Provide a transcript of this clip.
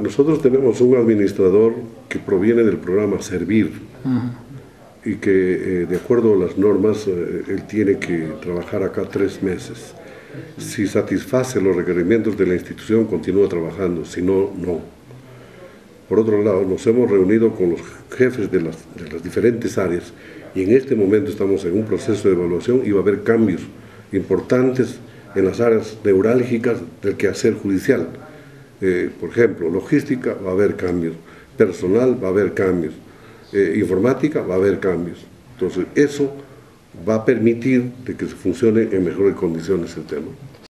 nosotros tenemos un administrador que proviene del programa Servir y que eh, de acuerdo a las normas eh, él tiene que trabajar acá tres meses. Si satisface los requerimientos de la institución continúa trabajando, si no, no. Por otro lado, nos hemos reunido con los jefes de las, de las diferentes áreas y en este momento estamos en un proceso de evaluación y va a haber cambios importantes en las áreas neurálgicas del quehacer judicial. Eh, por ejemplo, logística va a haber cambios, personal va a haber cambios, eh, informática va a haber cambios. Entonces, eso va a permitir de que se funcione en mejores condiciones el tema.